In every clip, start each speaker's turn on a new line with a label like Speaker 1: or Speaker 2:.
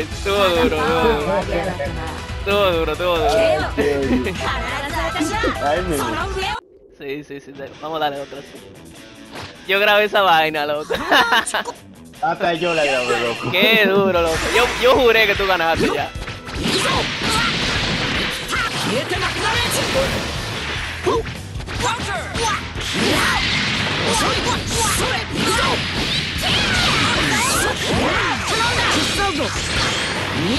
Speaker 1: Ay, estuvo duro, duro. Estuvo duro, estuvo duro.
Speaker 2: Ay, mi.
Speaker 1: Sí, sí, sí, vamos a darle otra. Yo grabé esa vaina, loco.
Speaker 2: Hasta yo la grabé, loco.
Speaker 1: Qué duro, loco. Yo, yo juré que tú ganaste ya. Muy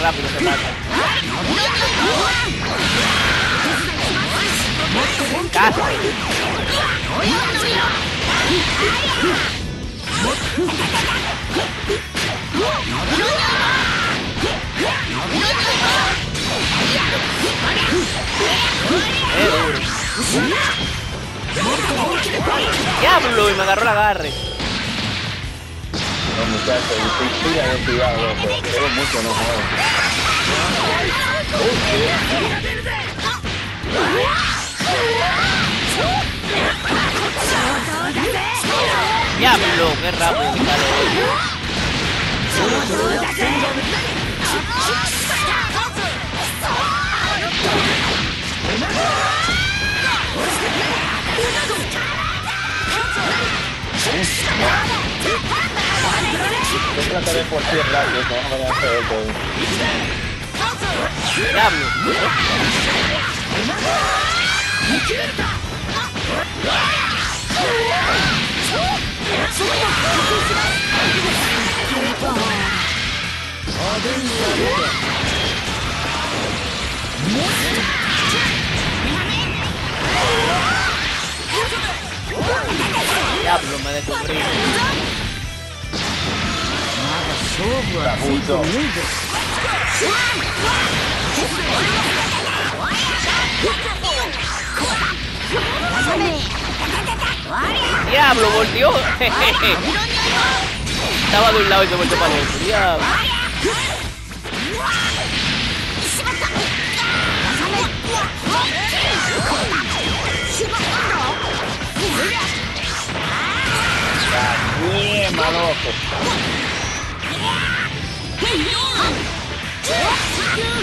Speaker 1: rápido se mata. Casi. Qué duro. Diablo, y me agarró el agarre.
Speaker 2: No, muchachos, estoy de cuidado, loco. Tengo mucho, no jodas.
Speaker 1: Diablo, qué rápido que sale.
Speaker 2: Yo trataré por ser rápido, que vamos a hacer todo.
Speaker 1: Diablo. Diablo, me descubrí.
Speaker 2: Capuzo.
Speaker 1: Diablo, volteó. Estaba de un lado y se volteó para el otro. Diablo.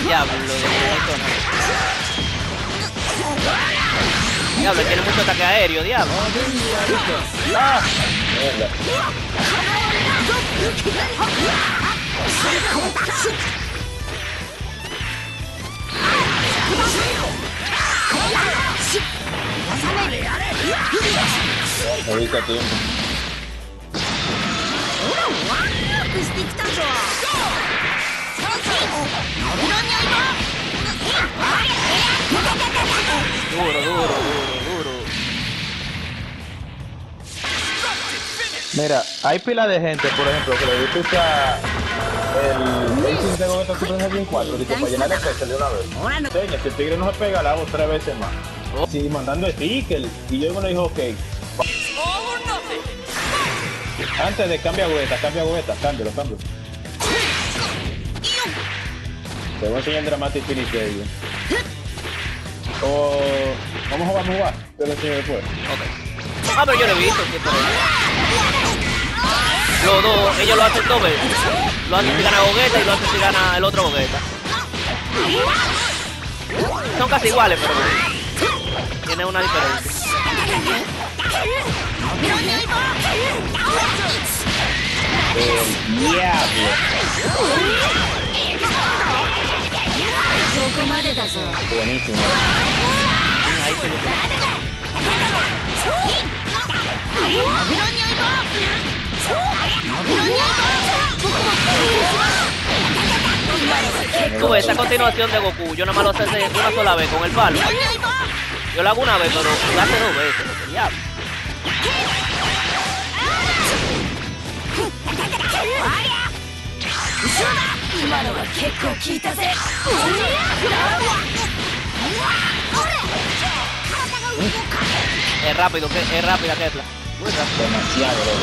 Speaker 1: Diablo. Diablo, tiene mucho ataque aéreo, diablo.
Speaker 2: Mira, hay pila de gente, por ejemplo, que le gusta usar el Racing de Gogeta Super Saiyan 4 dice, para llenar el pecho de una vez. Seña, si el tigre no se pega, la hago tres veces más. Sí, mandando stickers. Y yo me dijo, ok. Antes de cambia Gogeta, cambia Gogeta, cámbialo, cámbialo. Te voy a enseñar el Dramatic Finish de ellos. O... Vamos a jugar, vamos a jugar. Te lo enseño después.
Speaker 1: Ok. Ah, pero yo lo he visto. Los dos, ellos lo hacen veces. Lo hacen si gana Bogueta y lo hacen si gana el otro Bogueta. Son casi iguales, pero tiene una diferencia.
Speaker 2: Diablo. Buenísimo.
Speaker 1: Esta continuación de Goku, yo nada más lo sé una sola vez con el palo. Yo lo hago una vez, pero lo hace dos veces. Loco, Diablo. Es rápido, que es rápida, Kepla. Muy rápido.
Speaker 2: Demasiado, loco.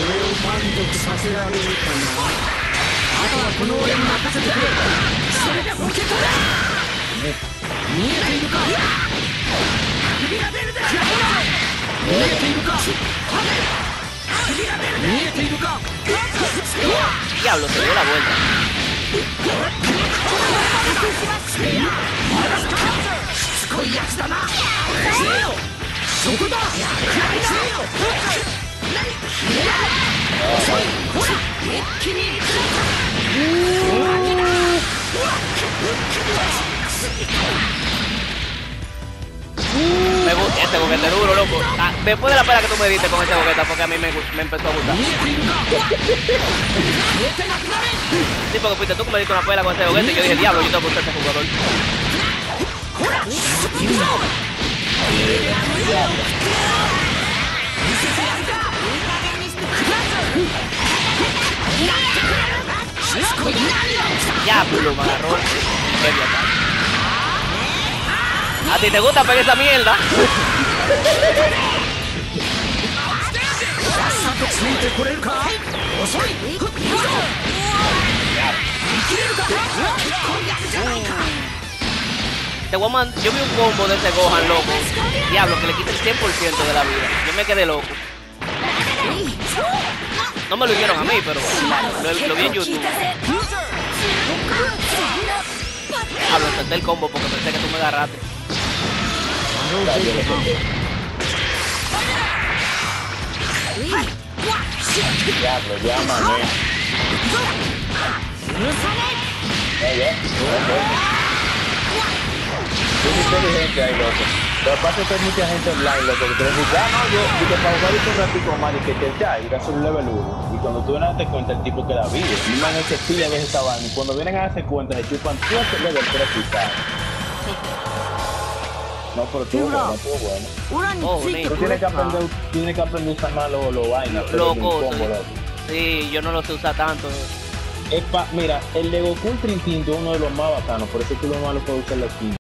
Speaker 1: Diablo, se dio la vuelta. うわ Me gusta ese boquete duro, loco. Ah, después de la pena que tú me diste con ese boquete, porque a mí me, me empezó a gustar. Sí, porque fuiste tú que me diste una pela con ese boquete y yo dije, diablo, yo tengo que usar ese jugador. Diablo, me agarró. ¿A ti te gusta pegar esa mierda? Yo vi un combo de ese Gohan, loco. Diablo, que le quita el 100% de la vida. Yo me quedé loco. No me lo hicieron a mí, pero lo, vi en YouTube. Diablo, intenté el combo porque pensé que tú me agarraste.
Speaker 2: Diablo, ya, Es inteligente ahí, que pasa que hay mucha gente online, loco, que te dice, ah, no, yo, y que para jugar un ratico más, y que te ya, a hacer un level 1. Y cuando tú vienes a darte cuenta, el tipo que la vive. Y man, es que sí, a veces esta vaina. Y cuando vienen a darse cuenta, se chupan todo ese level 3 quizás. No, pero estuvo bueno, estuvo bueno.
Speaker 1: Oh,
Speaker 2: Pero
Speaker 1: Nico.
Speaker 2: tienes que aprender, tienes que aprender a usar más los lo vainas. pero
Speaker 1: Loco, sí. Sí, yo no lo sé usar tanto.
Speaker 2: Es pa- mira, el de Goku Ultra Instinto es uno de los más bacanos, por eso es que lo malo puede usar la skin.